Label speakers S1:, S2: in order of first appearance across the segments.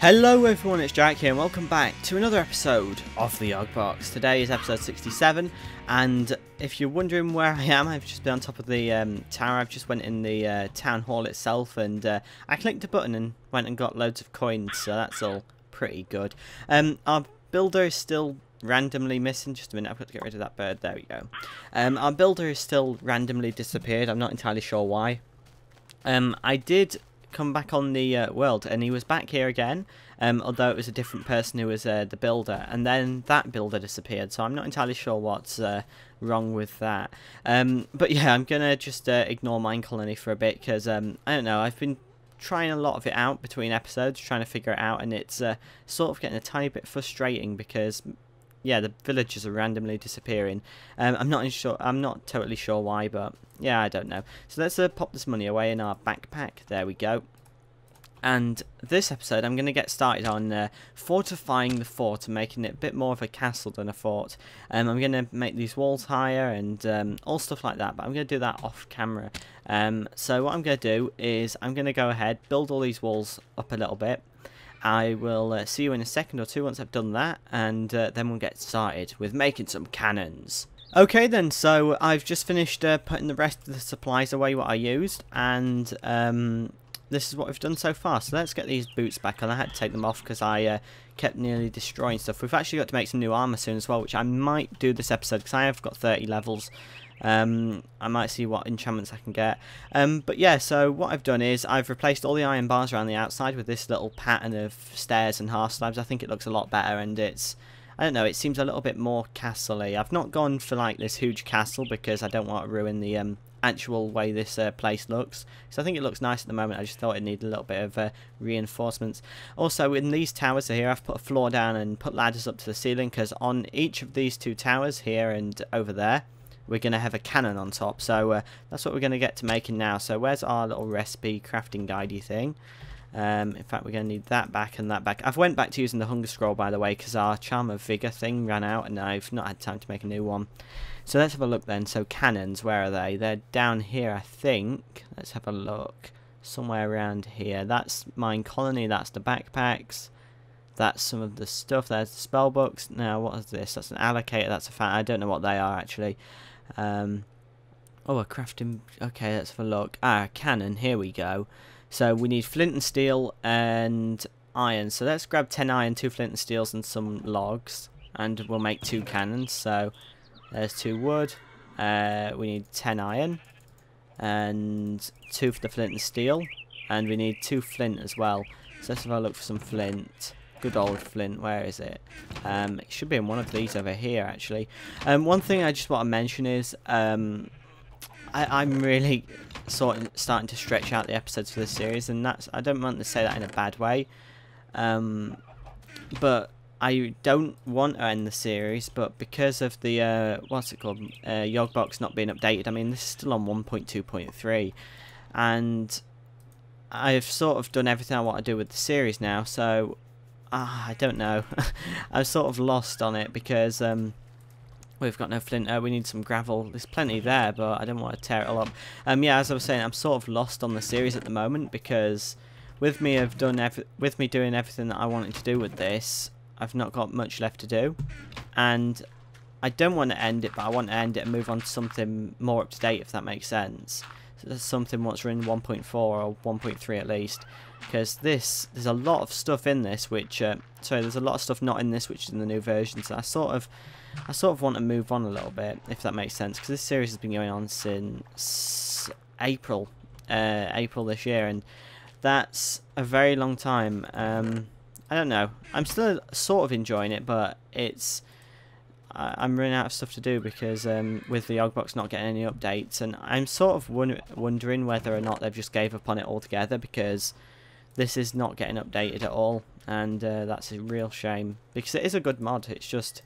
S1: Hello everyone, it's Jack here and welcome back to another episode of the Yogbox. Today is episode 67 and if you're wondering where I am, I've just been on top of the um, tower. I've just went in the uh, town hall itself and uh, I clicked a button and went and got loads of coins so that's all pretty good. Um, our builder is still randomly missing. Just a minute, I've got to get rid of that bird. There we go. Um, our builder is still randomly disappeared. I'm not entirely sure why. Um, I did come back on the uh, world and he was back here again um, although it was a different person who was uh, the builder and then that builder disappeared so I'm not entirely sure what's uh, wrong with that. Um, but yeah I'm gonna just uh, ignore Mine Colony for a bit because um, I don't know I've been trying a lot of it out between episodes trying to figure it out and it's uh, sort of getting a tiny bit frustrating because yeah, the villagers are randomly disappearing. Um, I'm not sure. I'm not totally sure why, but yeah, I don't know. So let's uh, pop this money away in our backpack. There we go. And this episode, I'm going to get started on uh, fortifying the fort and making it a bit more of a castle than a fort. Um, I'm going to make these walls higher and um, all stuff like that, but I'm going to do that off camera. Um, so what I'm going to do is I'm going to go ahead, build all these walls up a little bit, I will uh, see you in a second or two once I've done that, and uh, then we'll get started with making some cannons. Okay then, so I've just finished uh, putting the rest of the supplies away what I used, and um, this is what we've done so far. So let's get these boots back on. I had to take them off because I uh, kept nearly destroying stuff. We've actually got to make some new armor soon as well, which I might do this episode because I have got 30 levels. Um, I might see what enchantments I can get. Um, but yeah, so what I've done is I've replaced all the iron bars around the outside with this little pattern of stairs and half slabs. I think it looks a lot better and it's, I don't know, it seems a little bit more castle-y. I've not gone for like this huge castle because I don't want to ruin the um, actual way this uh, place looks. So I think it looks nice at the moment. I just thought it needed a little bit of uh, reinforcements. Also, in these towers here, I've put a floor down and put ladders up to the ceiling because on each of these two towers here and over there, we're going to have a cannon on top. So uh, that's what we're going to get to making now. So where's our little recipe crafting guidey thing? Um, in fact, we're going to need that back and that back. I've went back to using the hunger scroll, by the way, because our charm of vigor thing ran out, and I've not had time to make a new one. So let's have a look then. So cannons, where are they? They're down here, I think. Let's have a look. Somewhere around here. That's mine colony. That's the backpacks. That's some of the stuff. There's the spell books. Now, what is this? That's an allocator. That's a fan. I don't know what they are, actually. Um, oh, a crafting... Okay, let's have a look. Ah, cannon. Here we go. So we need flint and steel and iron. So let's grab 10 iron, 2 flint and steels and some logs. And we'll make two cannons. So there's 2 wood. Uh, we need 10 iron. And 2 for the flint and steel. And we need 2 flint as well. So let's have a look for some flint. Good old flint, where is it? Um, it should be in one of these over here, actually. Um, one thing I just want to mention is um, I, am really sort of starting to stretch out the episodes for this series, and that's I don't want to say that in a bad way, um, but I don't want to end the series, but because of the uh, what's it called, uh, Yogbox not being updated, I mean this is still on 1.2.3, and I've sort of done everything I want to do with the series now, so ah, I don't know. I'm sort of lost on it because um, we've got no flint. Uh, we need some gravel. There's plenty there, but I don't want to tear it all up. Um, yeah, as I was saying, I'm sort of lost on the series at the moment because with me, I've done with me doing everything that I wanted to do with this. I've not got much left to do, and I don't want to end it, but I want to end it and move on to something more up to date, if that makes sense. So something what's in 1.4 or 1.3 at least. Because this there's a lot of stuff in this which uh, sorry there's a lot of stuff not in this which is in the new version so I sort of I sort of want to move on a little bit if that makes sense because this series has been going on since April uh, April this year and that's a very long time. Um, I don't know. I'm still sort of enjoying it but it's I, am running out of stuff to do because um, with the Yogbox not getting any updates and I'm sort of wondering whether or not they've just gave up on it altogether because this is not getting updated at all and uh, that's a real shame because it is a good mod. It's just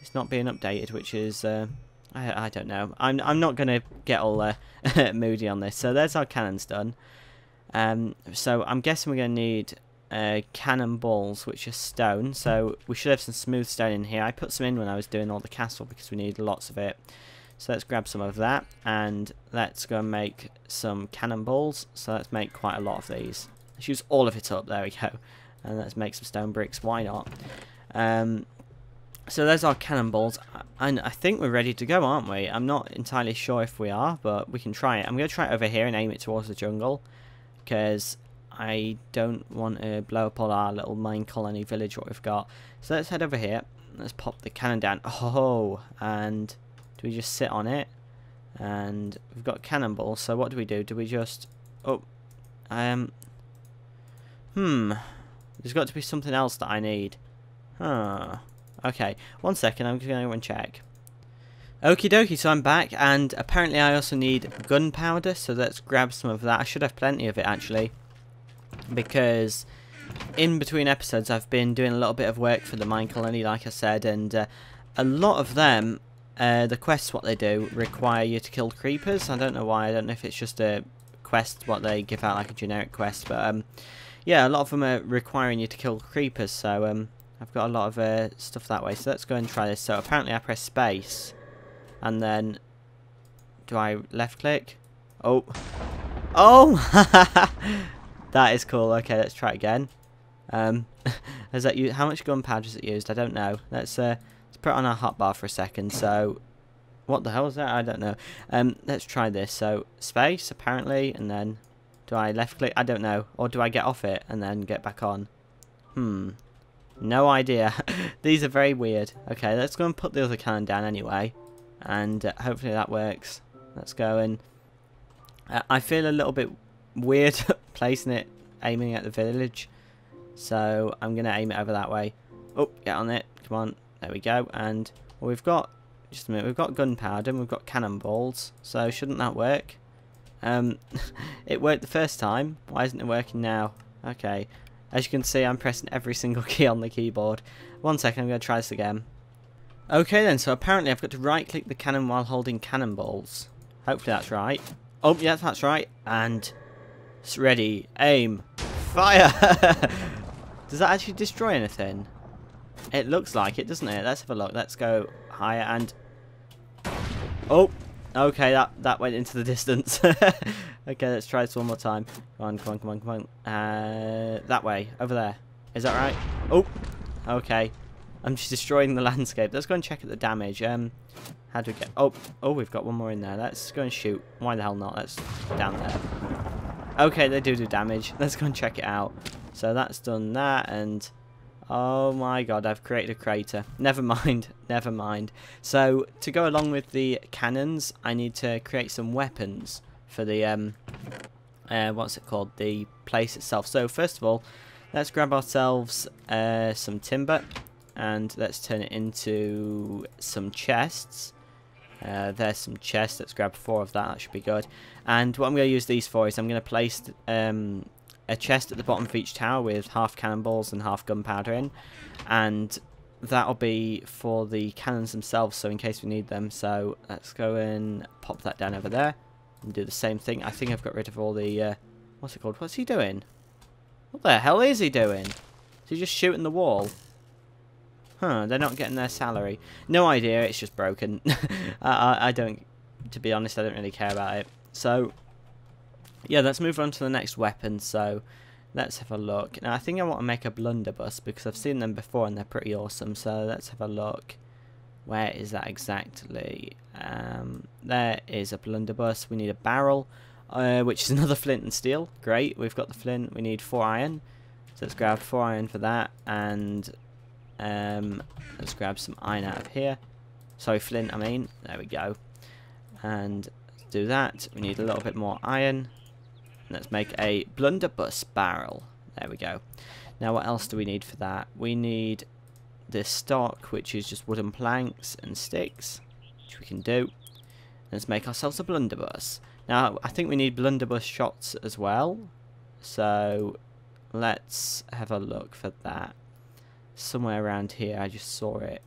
S1: it's not being updated which is uh, I, I don't know. I'm, I'm not gonna get all uh, moody on this so there's our cannons done. Um, so I'm guessing we're gonna need uh, cannonballs which are stone so we should have some smooth stone in here I put some in when I was doing all the castle because we need lots of it so let's grab some of that and let's go and make some cannonballs so let's make quite a lot of these Let's use all of it up. There we go. And let's make some stone bricks. Why not? Um, so there's our cannonballs. And I think we're ready to go, aren't we? I'm not entirely sure if we are, but we can try it. I'm going to try it over here and aim it towards the jungle. Because I don't want to blow up all our little mine colony village what we've got. So let's head over here. Let's pop the cannon down. Oh, and do we just sit on it? And we've got cannonballs, so what do we do? Do we just... Oh, um... Hmm. There's got to be something else that I need. Huh. Okay, one second, I'm just going to go and check. Okie dokie, so I'm back, and apparently I also need gunpowder, so let's grab some of that. I should have plenty of it, actually, because in between episodes I've been doing a little bit of work for the mine colony, like I said, and uh, a lot of them, uh, the quests, what they do, require you to kill creepers. I don't know why, I don't know if it's just a quest, what they give out, like a generic quest, but um, yeah, a lot of them are requiring you to kill creepers, so um, I've got a lot of uh, stuff that way. So let's go and try this. So apparently I press space, and then do I left click? Oh, oh, that is cool. Okay, let's try again. Um, that? How much gunpowder is it used? I don't know. Let's uh, let's put it on our hotbar for a second. So, what the hell is that? I don't know. Um, let's try this. So space apparently, and then do I left click? I don't know. Or do I get off it and then get back on? Hmm. No idea. These are very weird. Okay, let's go and put the other cannon down anyway. And uh, hopefully that works. Let's go and... Uh, I feel a little bit weird placing it, aiming at the village. So I'm going to aim it over that way. Oh, get on it. Come on. There we go. And well, we've got... Just a minute. We've got gunpowder and we've got cannonballs. So shouldn't that work? Um, it worked the first time. Why isn't it working now? Okay. As you can see, I'm pressing every single key on the keyboard. One second, I'm going to try this again. Okay then, so apparently I've got to right-click the cannon while holding cannonballs. Hopefully that's right. Oh, yeah, that's right. And ready. Aim. Fire! Does that actually destroy anything? It looks like it, doesn't it? Let's have a look. Let's go higher and... Oh, Okay, that, that went into the distance. okay, let's try this one more time. Come on, come on, come on, come on. Uh, that way, over there. Is that right? Oh, okay. I'm just destroying the landscape. Let's go and check at the damage. Um, how do we get... Oh, oh, we've got one more in there. Let's go and shoot. Why the hell not? Let's down there. Okay, they do do damage. Let's go and check it out. So that's done that, and Oh my god, I've created a crater. Never mind, never mind. So, to go along with the cannons, I need to create some weapons for the, um, uh, what's it called, the place itself. So, first of all, let's grab ourselves uh, some timber, and let's turn it into some chests. Uh, there's some chests, let's grab four of that, that should be good. And what I'm going to use these for is I'm going to place um, a chest at the bottom of each tower with half cannonballs and half gunpowder in. And that'll be for the cannons themselves, so in case we need them. So let's go and pop that down over there and do the same thing. I think I've got rid of all the... Uh, what's it called? What's he doing? What the hell is he doing? Is he just shooting the wall? Huh, they're not getting their salary. No idea, it's just broken. I, I, don't... To be honest, I don't really care about it. So, yeah, let's move on to the next weapon. So let's have a look. Now I think I want to make a blunderbuss because I've seen them before and they're pretty awesome. So let's have a look. Where is that exactly? Um, there is a blunderbuss. We need a barrel, uh, which is another flint and steel. Great, we've got the flint. We need four iron. So let's grab four iron for that. And um, let's grab some iron out of here. Sorry, flint, I mean. There we go. And do that. We need a little bit more iron. Let's make a blunderbuss barrel. There we go. Now what else do we need for that? We need this stock, which is just wooden planks and sticks, which we can do. Let's make ourselves a blunderbuss. Now, I think we need blunderbuss shots as well. So, let's have a look for that. Somewhere around here, I just saw it.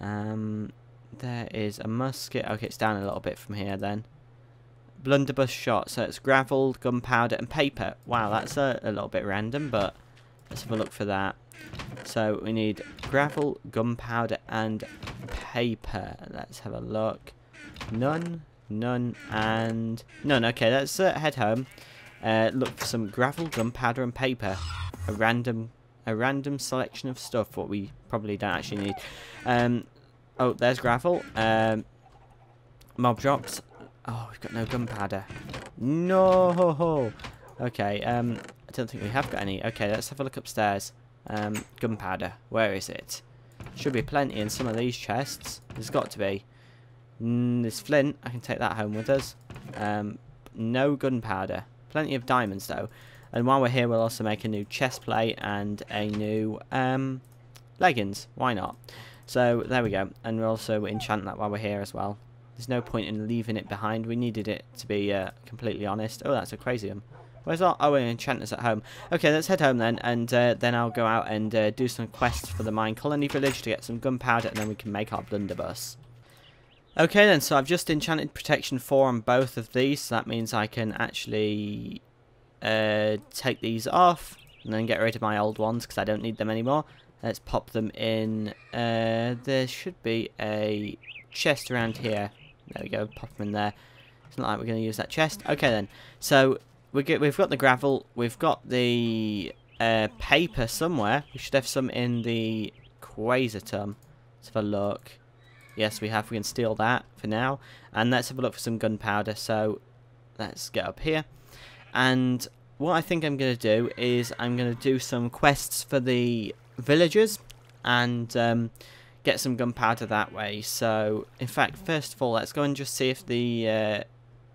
S1: Um, there is a musket. Okay, it's down a little bit from here then blunderbuss shot. So it's gravel, gunpowder, and paper. Wow, that's a, a little bit random, but let's have a look for that. So we need gravel, gunpowder, and paper. Let's have a look. None, none, and none. Okay, let's uh, head home. Uh, look for some gravel, gunpowder, and paper. A random a random selection of stuff, what we probably don't actually need. Um, oh, there's gravel. Um, mob drops. Oh, we've got no gunpowder. No! Okay, um, I don't think we have got any. Okay, let's have a look upstairs. Um, gunpowder. Where is it? Should be plenty in some of these chests. There's got to be. Mm, there's flint. I can take that home with us. Um, no gunpowder. Plenty of diamonds, though. And while we're here, we'll also make a new chest plate and a new um, leggings. Why not? So, there we go. And we'll also enchant that while we're here as well. There's no point in leaving it behind. We needed it, to be uh, completely honest. Oh, that's a Crazium. Where's our... Oh, enchanters at home. Okay, let's head home then. And uh, then I'll go out and uh, do some quests for the Mine Colony Village to get some gunpowder. And then we can make our blunderbuss. Okay then, so I've just enchanted Protection 4 on both of these. So that means I can actually uh, take these off. And then get rid of my old ones because I don't need them anymore. Let's pop them in. Uh, there should be a chest around here. There we go, pop them in there. It's not like we're going to use that chest. Okay then, so we we've got the gravel, we've got the uh, paper somewhere. We should have some in the Quasartum. Let's have a look. Yes, we have. We can steal that for now. And let's have a look for some gunpowder. So let's get up here. And what I think I'm going to do is I'm going to do some quests for the villagers. And um, get some gunpowder that way. So, in fact, first of all, let's go and just see if the uh,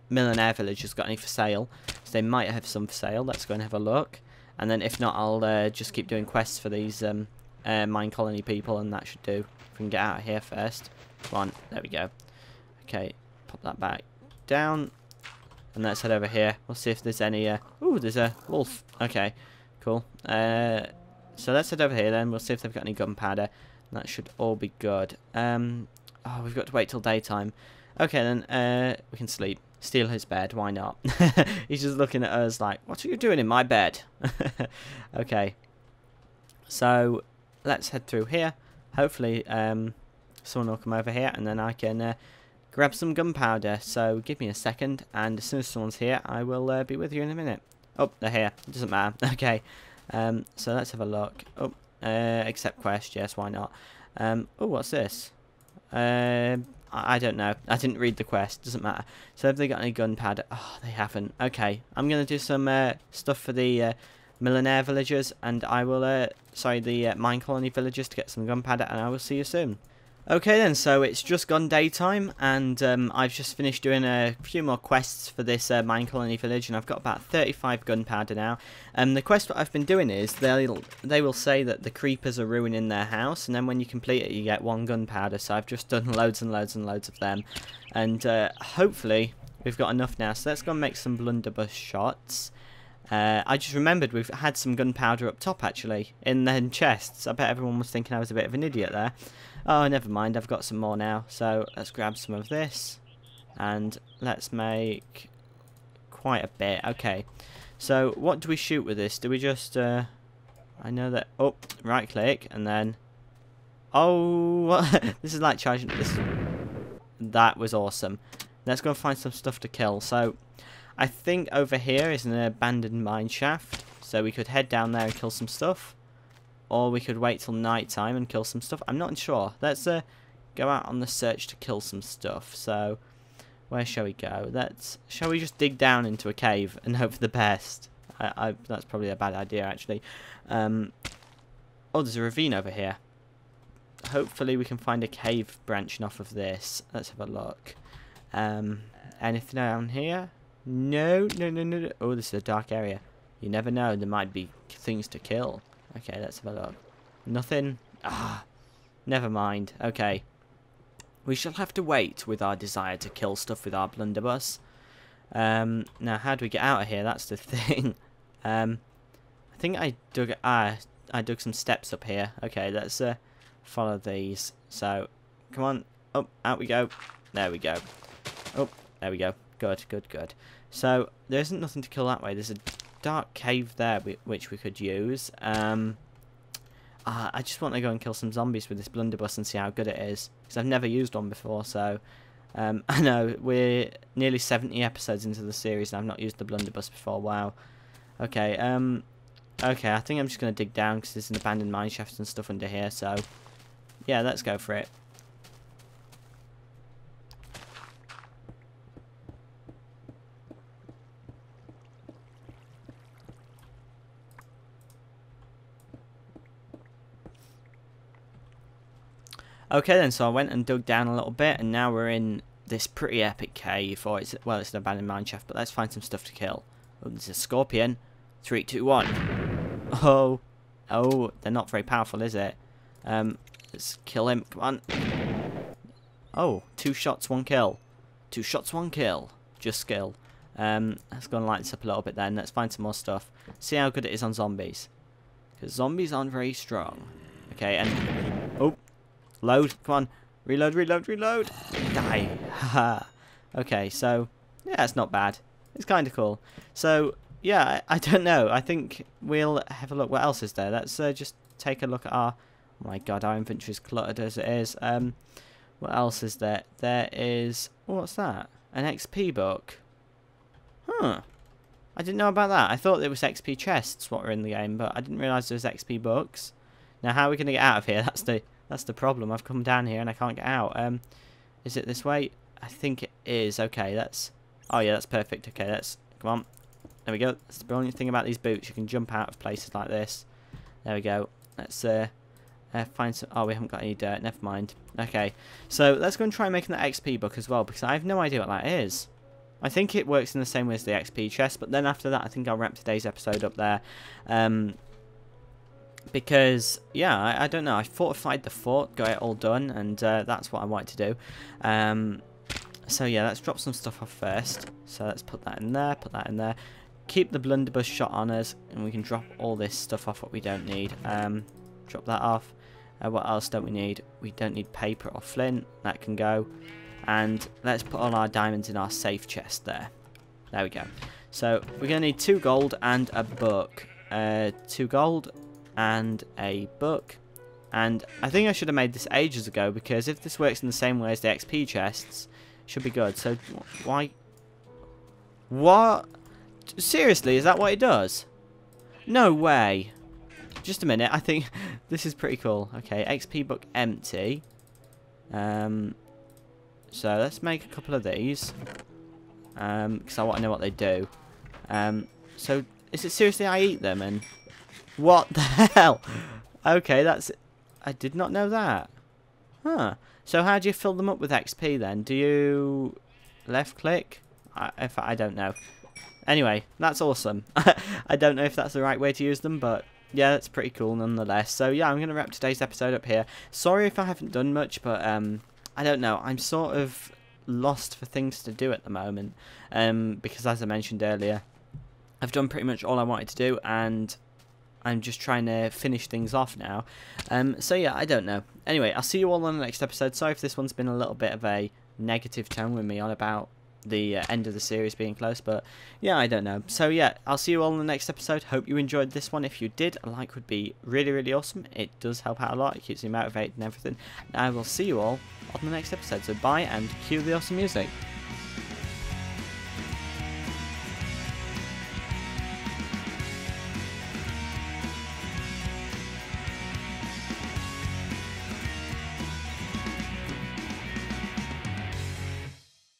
S1: Millenaire Village has got any for sale. So they might have some for sale. Let's go and have a look. And then if not, I'll uh, just keep doing quests for these um, uh, mine colony people, and that should do. If we can get out of here first. On, there we go. Okay, pop that back down. And let's head over here. We'll see if there's any... Uh... Ooh, there's a wolf. Okay, cool. Uh, so let's head over here then. We'll see if they've got any gunpowder. That should all be good. Um, oh, we've got to wait till daytime. Okay, then uh, we can sleep. Steal his bed. Why not? He's just looking at us like, what are you doing in my bed? okay. So, let's head through here. Hopefully, um, someone will come over here and then I can uh, grab some gunpowder. So, give me a second. And as soon as someone's here, I will uh, be with you in a minute. Oh, they're here. It doesn't matter. Okay. Um, so, let's have a look. Oh, uh, accept quest, yes, why not? Um, oh, what's this? Uh, I don't know. I didn't read the quest. Doesn't matter. So have they got any gunpowder? Oh, they haven't. Okay, I'm going to do some uh, stuff for the uh, Millenaire villagers, and I will, uh, sorry, the uh, mine colony villagers to get some gunpowder, and I will see you soon. Okay then, so it's just gone daytime, and um, I've just finished doing a few more quests for this uh, mine colony village, and I've got about 35 gunpowder now. And um, the quest what I've been doing is they'll they will say that the creepers are ruining their house, and then when you complete it, you get one gunpowder. So I've just done loads and loads and loads of them, and uh, hopefully we've got enough now. So let's go and make some blunderbuss shots. Uh, I just remembered we've had some gunpowder up top actually in the chests. I bet everyone was thinking I was a bit of an idiot there. Oh, never mind. I've got some more now. So let's grab some of this. And let's make quite a bit. Okay. So what do we shoot with this? Do we just... Uh, I know that... Oh, right click. And then... Oh, this is like charging... This. That was awesome. Let's go and find some stuff to kill. So I think over here is an abandoned mine shaft. So we could head down there and kill some stuff. Or we could wait till night time and kill some stuff. I'm not sure. Let's uh, go out on the search to kill some stuff. So, where shall we go? Let's. Shall we just dig down into a cave and hope for the best? I, I that's probably a bad idea actually. Um, oh, there's a ravine over here. Hopefully we can find a cave branching off of this. Let's have a look. Um, anything down here? No, no, no, no, no. Oh, this is a dark area. You never know. There might be things to kill. Okay, let's have a look. Nothing? Ah, never mind. Okay. We shall have to wait with our desire to kill stuff with our blunderbuss. Um, now, how do we get out of here? That's the thing. um, I think I dug ah, I dug some steps up here. Okay, let's uh, follow these. So, come on. Up, oh, out we go. There we go. Oh, there we go. Good, good, good. So, there isn't nothing to kill that way. There's a dark cave there which we could use. Um, uh, I just want to go and kill some zombies with this blunderbuss and see how good it is. Because I've never used one before, so... Um, I know, we're nearly 70 episodes into the series and I've not used the blunderbuss before. Wow. Okay, um, Okay, I think I'm just going to dig down because there's an abandoned mine shaft and stuff under here, so... Yeah, let's go for it. Okay then, so I went and dug down a little bit, and now we're in this pretty epic cave. Or it's well, it's an abandoned mine shaft, but let's find some stuff to kill. Oh, there's a scorpion. Three, two, one. Oh, oh, they're not very powerful, is it? Um, let's kill him. Come on. Oh, two shots, one kill. Two shots, one kill. Just skill. Um, let's go and light this up a little bit then. Let's find some more stuff. See how good it is on zombies. Because zombies aren't very strong. Okay, and... Oh, Load. Come on. Reload, reload, reload. Die. Okay, so, yeah, it's not bad. It's kind of cool. So, yeah, I, I, don't know. I think we'll have a look. What else is there? Let's uh, just take a look at our... Oh my god, our inventory's cluttered as it is. Um, what else is there? There is... Oh, what's that? An XP book. Huh. I didn't know about that. I thought there was XP chests what were in the game, but I didn't realise there was XP books. Now, how are we going to get out of here? That's the that's the problem. I've come down here and I can't get out. Um, is it this way? I think it is. Okay, that's... Oh, yeah, that's perfect. Okay, let's... Come on. There we go. That's the brilliant thing about these boots. You can jump out of places like this. There we go. Let's uh, uh, find some... Oh, we haven't got any dirt. Never mind. Okay, so let's go and try making that XP book as well, because I have no idea what that is. I think it works in the same way as the XP chest, but then after that, I think I'll wrap today's episode up there. Um, because yeah I, I, don't know I fortified the fort got it all done and uh, that's what I wanted to do. Um, so yeah let's drop some stuff off first. So let's put that in there put that in there. Keep the blunderbuss shot on us and we can drop all this stuff off what we don't need. Um, drop that off. Uh, what else don't we need? We don't need paper or flint. That can go. And let's put all our diamonds in our safe chest there. There we go. So we're gonna need two gold and a book. Uh, two gold and a book. And I think I should have made this ages ago because if this works in the same way as the XP chests, should be good. So why? What? Seriously, is that what it does? No way. Just a minute. I think this is pretty cool. Okay, XP book empty. Um, so let's make a couple of these. Um, because I want to know what they do. Um, so is it seriously I eat them and what the hell? Okay, that's... I did not know that. Huh. So how do you fill them up with XP then? Do you left click? I, if I don't know. Anyway, that's awesome. I don't know if that's the right way to use them, but yeah, that's pretty cool nonetheless. So yeah, I'm going to wrap today's episode up here. Sorry if I haven't done much, but um, I don't know. I'm sort of lost for things to do at the moment. Um, because as I mentioned earlier, I've done pretty much all I wanted to do, and I'm just trying to finish things off now. Um, so yeah, I don't know. Anyway, I'll see you all on the next episode. Sorry if this one's been a little bit of a negative tone with me on about the uh, end of the series being close, but yeah, I don't know. So yeah, I'll see you all in the next episode. Hope you enjoyed this one. If you did, a like would be really, really awesome. It does help out a lot. It keeps me motivated and everything. And I will see you all on the next episode. So bye and cue the awesome music.